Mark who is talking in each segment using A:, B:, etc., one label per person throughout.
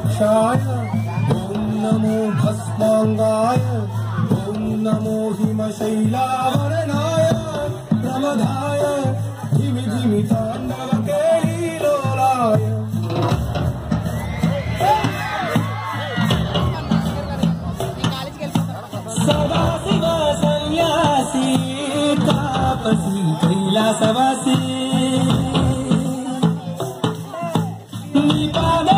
A: य ॐ नमो भस्माङ्गाय। ॐ नमो हिमशैलावरणाय प्रमदाय। धिमि धिमि तान्दवकेलीलोलाय कैलासवासी। निपाद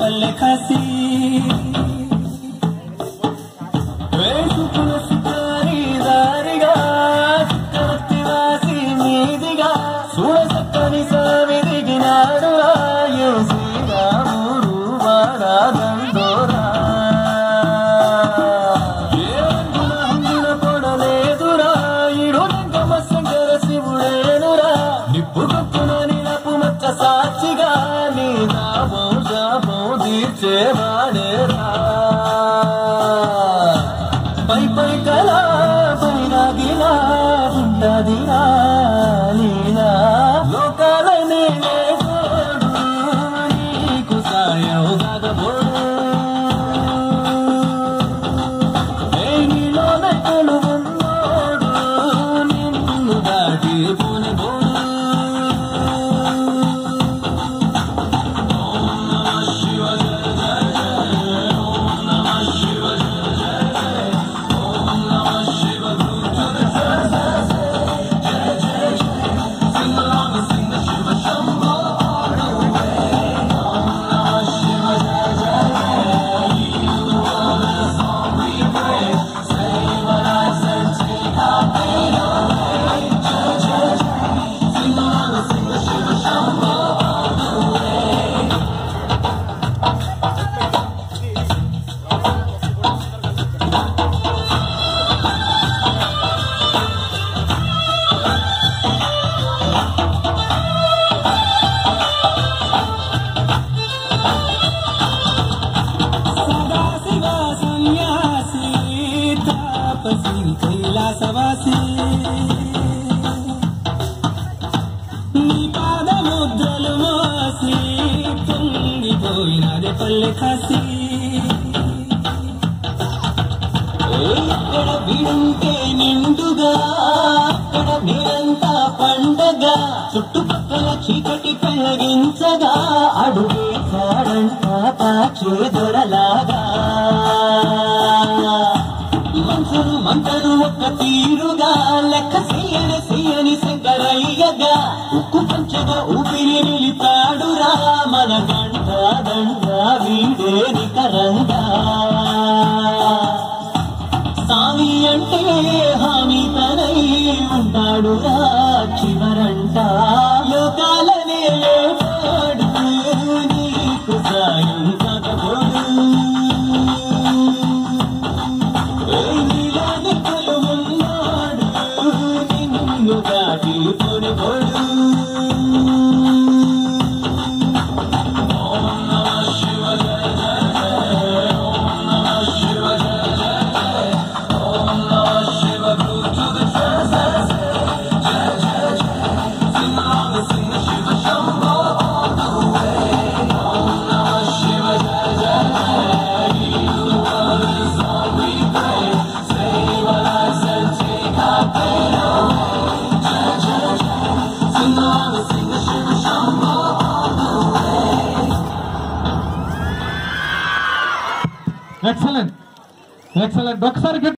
A: పొంగిపోయినది పల్లె శాపం తీర్చేవాడేరా పై పై కళ పైన గిలా ఉండదిరా తాపసి కైలాసవాసి నీ పాదముద్రలు మోసి పొంగిపోయినది పల్లె కాసి ఎక్కడ విడుంటే నిండుగా అక్కడ మీరంతా పండగ చుట్టుపక్కల చీకటి పెళ్ళగించగా అడుగే చాడంట పాచే దొరలా. తీరుగా లెక్క చెయ్యని చెయ్యని శంకరయ్యగా ఉక్కు పంచగా ఊపిరి నిలిపాడురా మన గంట దండ వీడేది కరంగా. సామి అంటే హామీ తనై ఉంటాడురా చివరంట. లోకాలనే
B: ఎక్సలెంట్ ఎక్సలెంట్ ఒకసారి